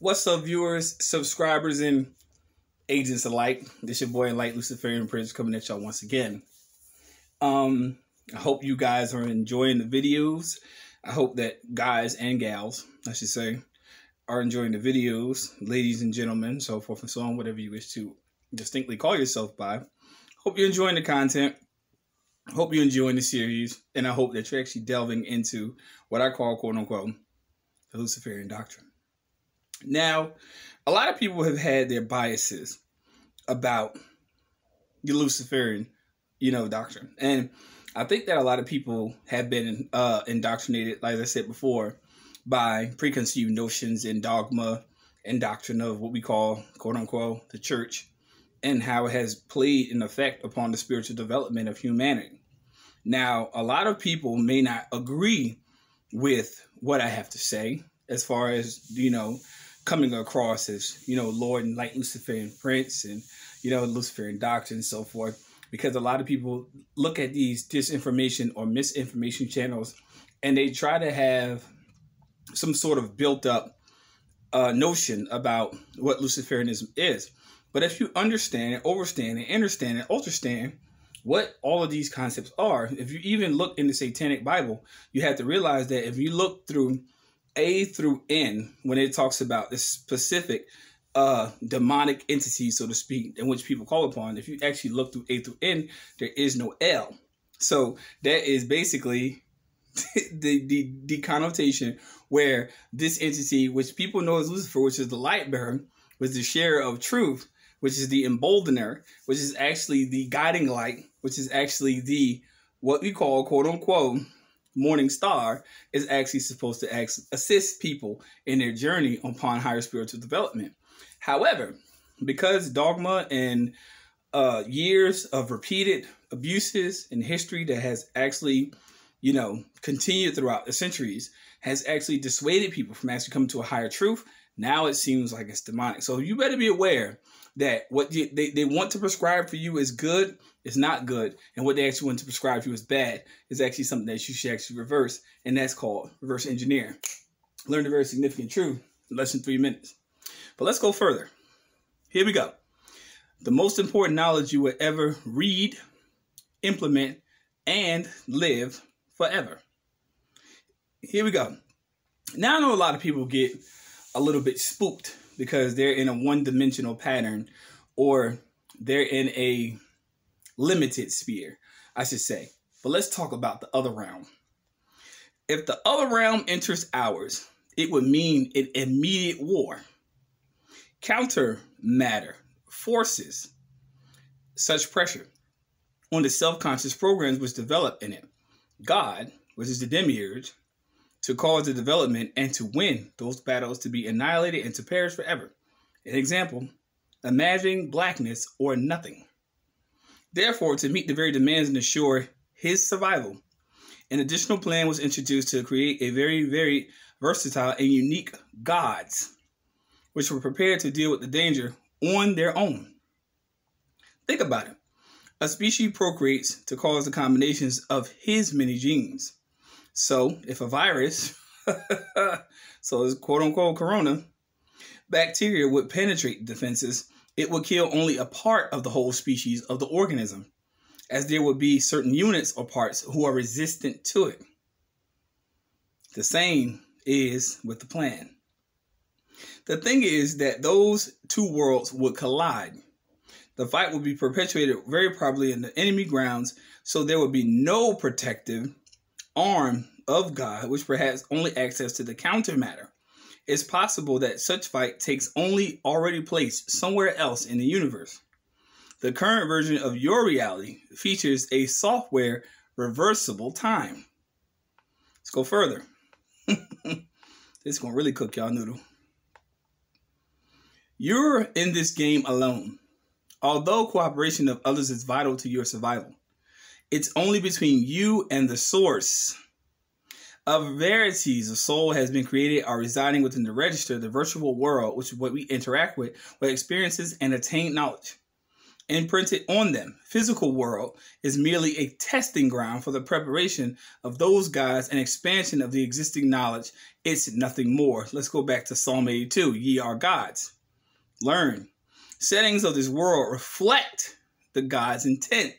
What's up, viewers, subscribers, and agents alike? This your boy Light Luciferian Prince coming at y'all once again. Um, I hope you guys are enjoying the videos. I hope that guys and gals, I should say, are enjoying the videos, ladies and gentlemen, so forth and so on, whatever you wish to distinctly call yourself by. Hope you're enjoying the content. Hope you're enjoying the series, and I hope that you're actually delving into what I call, quote unquote, the Luciferian doctrine. Now, a lot of people have had their biases about the Luciferian, you know, doctrine. And I think that a lot of people have been uh, indoctrinated, like I said before, by preconceived notions and dogma and doctrine of what we call, quote unquote, the church and how it has played an effect upon the spiritual development of humanity. Now, a lot of people may not agree with what I have to say as far as, you know, coming across as you know Lord and Light Luciferian Prince and you know Luciferian doctrine and so forth because a lot of people look at these disinformation or misinformation channels and they try to have some sort of built up uh, notion about what Luciferianism is. But if you understand and overstand and understand and understand what all of these concepts are, if you even look in the Satanic Bible, you have to realize that if you look through a through N when it talks about the specific uh, demonic entity, so to speak, in which people call upon. If you actually look through A through N, there is no L. So that is basically the, the the connotation where this entity, which people know as Lucifer, which is the light bearer, was the sharer of truth, which is the emboldener, which is actually the guiding light, which is actually the what we call quote unquote morning star is actually supposed to assist people in their journey upon higher spiritual development. However, because dogma and uh, years of repeated abuses in history that has actually, you know, continued throughout the centuries has actually dissuaded people from actually coming to a higher truth. Now it seems like it's demonic. So you better be aware that what you, they, they want to prescribe for you is good is not good, and what they actually want to prescribe for you is bad is actually something that you should actually reverse, and that's called reverse engineer. Learn a very significant truth in less than three minutes. But let's go further. Here we go. The most important knowledge you will ever read, implement, and live forever. Here we go. Now I know a lot of people get a little bit spooked because they're in a one dimensional pattern or they're in a limited sphere, I should say. But let's talk about the other realm. If the other realm enters ours, it would mean an immediate war. Counter matter forces such pressure on the self conscious programs which develop in it. God, which is the demiurge, to cause the development and to win those battles to be annihilated and to perish forever. An example, imagining blackness or nothing. Therefore, to meet the very demands and assure his survival, an additional plan was introduced to create a very, very versatile and unique gods, which were prepared to deal with the danger on their own. Think about it. A species procreates to cause the combinations of his many genes. So if a virus, so it's quote unquote corona, bacteria would penetrate defenses, it would kill only a part of the whole species of the organism, as there would be certain units or parts who are resistant to it. The same is with the plan. The thing is that those two worlds would collide. The fight would be perpetuated very probably in the enemy grounds, so there would be no protective arm of God, which perhaps only access to the counter matter. It's possible that such fight takes only already place somewhere else in the universe. The current version of your reality features a software reversible time. Let's go further. this is going to really cook y'all noodle. You're in this game alone. Although cooperation of others is vital to your survival, it's only between you and the source of verities the soul has been created are residing within the register, the virtual world, which is what we interact with, what experiences and attain knowledge. imprinted on them. Physical world is merely a testing ground for the preparation of those gods and expansion of the existing knowledge. It's nothing more. Let's go back to Psalm 82. Ye are gods. Learn. Settings of this world reflect the God's intent.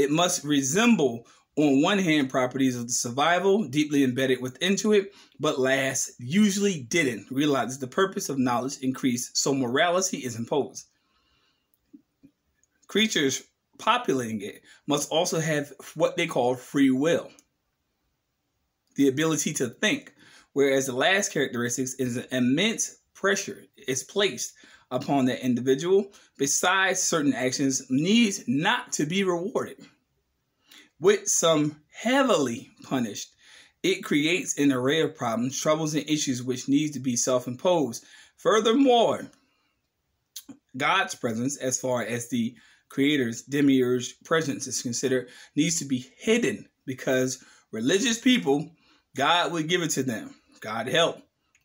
It must resemble, on one hand, properties of the survival deeply embedded within it, but last usually didn't realize the purpose of knowledge increased, so morality is imposed. Creatures populating it must also have what they call free will, the ability to think, whereas the last characteristics is an immense pressure is placed upon that individual, besides certain actions, needs not to be rewarded. With some heavily punished, it creates an array of problems, troubles, and issues which needs to be self-imposed. Furthermore, God's presence, as far as the creator's demiurge presence is considered, needs to be hidden because religious people, God would give it to them. God help,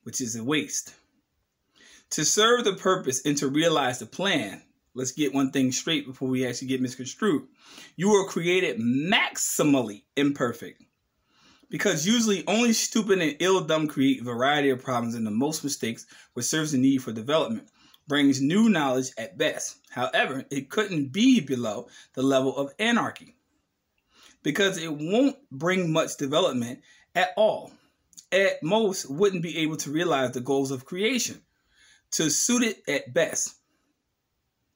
which is a waste. To serve the purpose and to realize the plan, let's get one thing straight before we actually get misconstrued. You were created maximally imperfect. Because usually only stupid and ill dumb create variety of problems and the most mistakes, which serves the need for development, brings new knowledge at best. However, it couldn't be below the level of anarchy. Because it won't bring much development at all. At most, wouldn't be able to realize the goals of creation to suit it at best.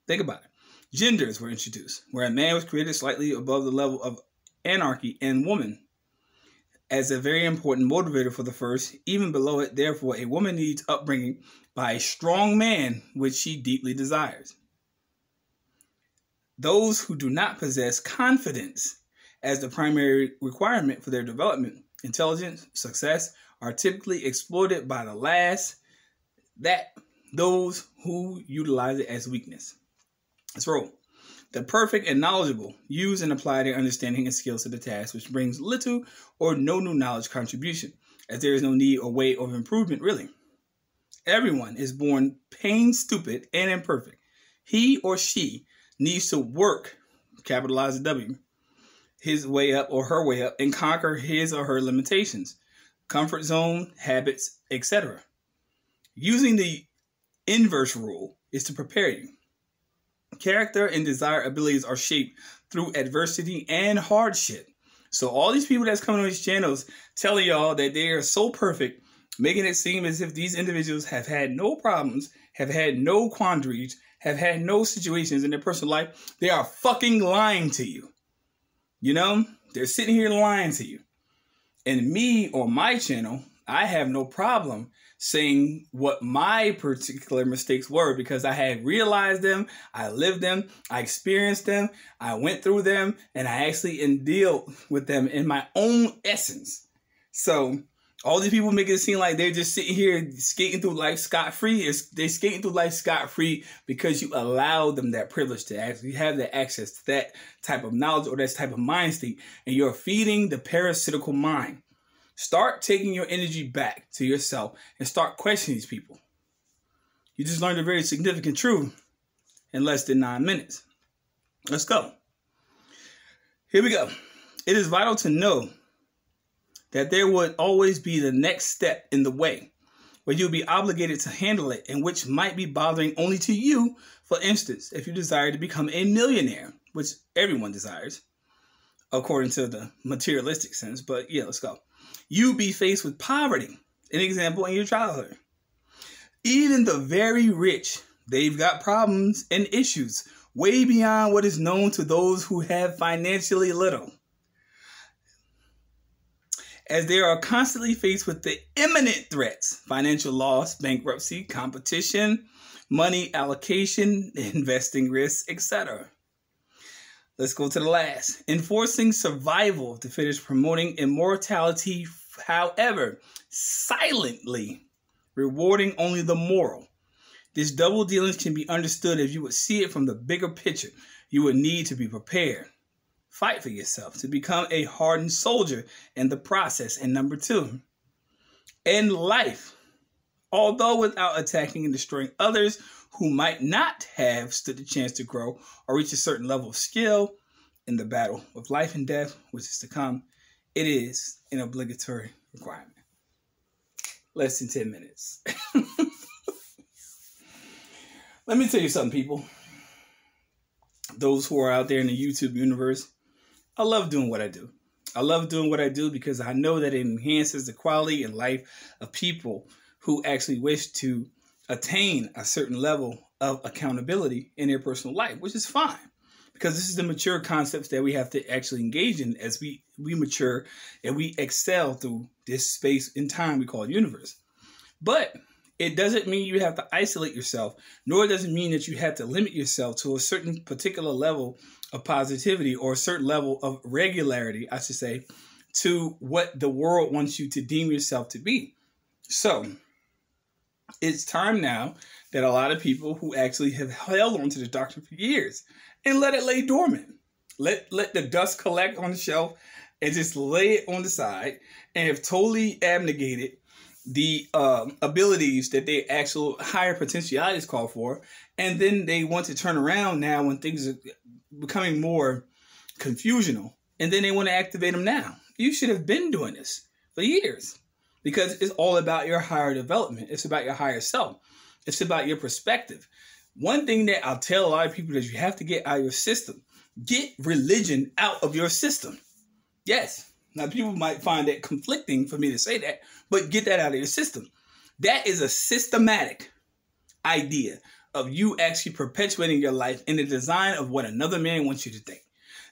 Think about it. Genders were introduced, where a man was created slightly above the level of anarchy and woman as a very important motivator for the first, even below it. Therefore, a woman needs upbringing by a strong man, which she deeply desires. Those who do not possess confidence as the primary requirement for their development, intelligence, success, are typically exploited by the last that those who utilize it as weakness. Let's roll. The perfect and knowledgeable use and apply their understanding and skills to the task, which brings little or no new knowledge contribution, as there is no need or way of improvement, really. Everyone is born pain stupid and imperfect. He or she needs to work, capitalize W, his way up or her way up and conquer his or her limitations, comfort zone, habits, etc. Using the inverse rule is to prepare you. Character and desire abilities are shaped through adversity and hardship. So all these people that's coming on these channels telling y'all that they are so perfect, making it seem as if these individuals have had no problems, have had no quandaries, have had no situations in their personal life, they are fucking lying to you. You know, they're sitting here lying to you. And me or my channel, I have no problem saying what my particular mistakes were because I had realized them, I lived them, I experienced them, I went through them, and I actually and deal with them in my own essence. So all these people make it seem like they're just sitting here skating through life scot free. They're skating through life scot free because you allow them that privilege to actually have that access to that type of knowledge or that type of mind state, and you're feeding the parasitical mind. Start taking your energy back to yourself and start questioning these people. You just learned a very significant truth in less than nine minutes. Let's go. Here we go. It is vital to know that there would always be the next step in the way where you'll be obligated to handle it and which might be bothering only to you. For instance, if you desire to become a millionaire, which everyone desires, according to the materialistic sense, but yeah, let's go you be faced with poverty. An example in your childhood. Even the very rich, they've got problems and issues way beyond what is known to those who have financially little. As they are constantly faced with the imminent threats financial loss, bankruptcy, competition, money allocation, investing risks, etc. Let's go to the last. Enforcing survival to finish promoting immortality however, silently rewarding only the moral. This double dealing can be understood if you would see it from the bigger picture. You would need to be prepared. Fight for yourself to become a hardened soldier in the process. And number two, in life, although without attacking and destroying others who might not have stood a chance to grow or reach a certain level of skill in the battle of life and death, which is to come, it is an obligatory requirement. Less than 10 minutes. Let me tell you something, people. Those who are out there in the YouTube universe, I love doing what I do. I love doing what I do because I know that it enhances the quality and life of people who actually wish to attain a certain level of accountability in their personal life, which is fine because this is the mature concepts that we have to actually engage in as we we mature and we excel through this space in time we call universe. But it doesn't mean you have to isolate yourself, nor does it mean that you have to limit yourself to a certain particular level of positivity or a certain level of regularity, I should say, to what the world wants you to deem yourself to be. So it's time now that a lot of people who actually have held on to the doctrine for years and let it lay dormant. Let let the dust collect on the shelf and just lay it on the side and have totally abnegated the um, abilities that they actual higher potentialities call for, and then they want to turn around now when things are becoming more confusional, and then they want to activate them now. You should have been doing this for years because it's all about your higher development. It's about your higher self. It's about your perspective. One thing that I'll tell a lot of people is you have to get out of your system. Get religion out of your system. Yes. Now people might find that conflicting for me to say that, but get that out of your system. That is a systematic idea of you actually perpetuating your life in the design of what another man wants you to think.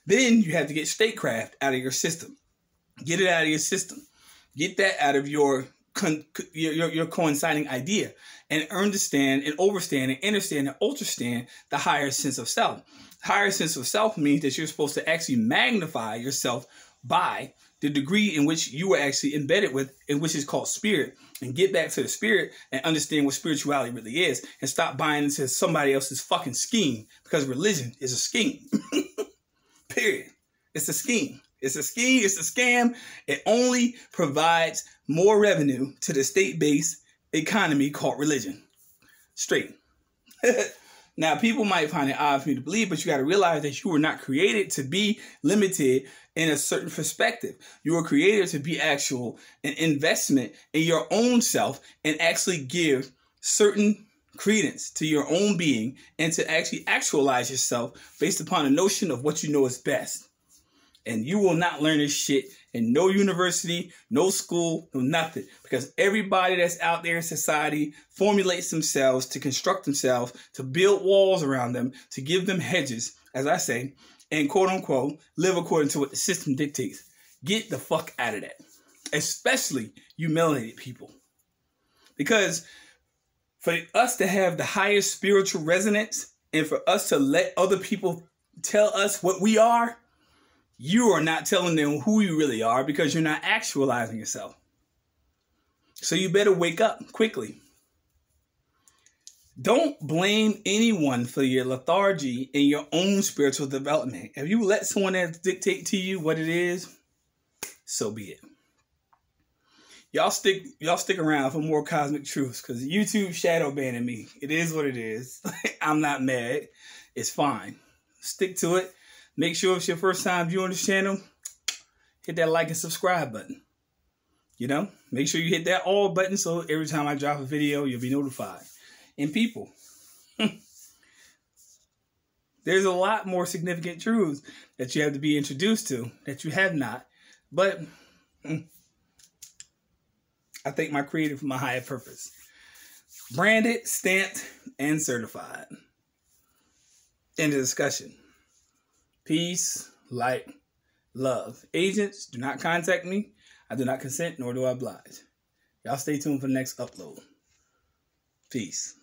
Then you have to get statecraft out of your system. Get it out of your system. Get that out of your con, your, your coinciding idea and understand and overstand and understand and understand the higher sense of self. Higher sense of self means that you're supposed to actually magnify yourself by the degree in which you were actually embedded with, in which is called spirit, and get back to the spirit and understand what spirituality really is, and stop buying into somebody else's fucking scheme because religion is a scheme. Period. It's a scheme. It's a scheme. It's a scam. It only provides more revenue to the state-based economy called religion. Straight. now, people might find it odd for me to believe, but you got to realize that you were not created to be limited in a certain perspective. You were created to be actual an investment in your own self and actually give certain credence to your own being and to actually actualize yourself based upon a notion of what you know is best. And you will not learn this shit in no university, no school, no nothing. Because everybody that's out there in society formulates themselves to construct themselves, to build walls around them, to give them hedges, as I say, and quote unquote, live according to what the system dictates. Get the fuck out of that. Especially you melanated people. Because for us to have the highest spiritual resonance and for us to let other people tell us what we are, you are not telling them who you really are because you're not actualizing yourself. So you better wake up quickly. Don't blame anyone for your lethargy in your own spiritual development. If you let someone else dictate to you what it is, so be it. Y'all stick y'all stick around for more cosmic truths because YouTube shadow banning me. It is what it is. I'm not mad. It's fine. Stick to it. Make sure if it's your first time viewing this channel. Hit that like and subscribe button. You know, make sure you hit that all button so every time I drop a video, you'll be notified And people. There's a lot more significant truths that you have to be introduced to that you have not. But hmm, I thank my creator for my higher purpose. Branded, stamped, and certified. End of discussion. Peace, light, love. Agents, do not contact me. I do not consent, nor do I oblige. Y'all stay tuned for the next upload. Peace.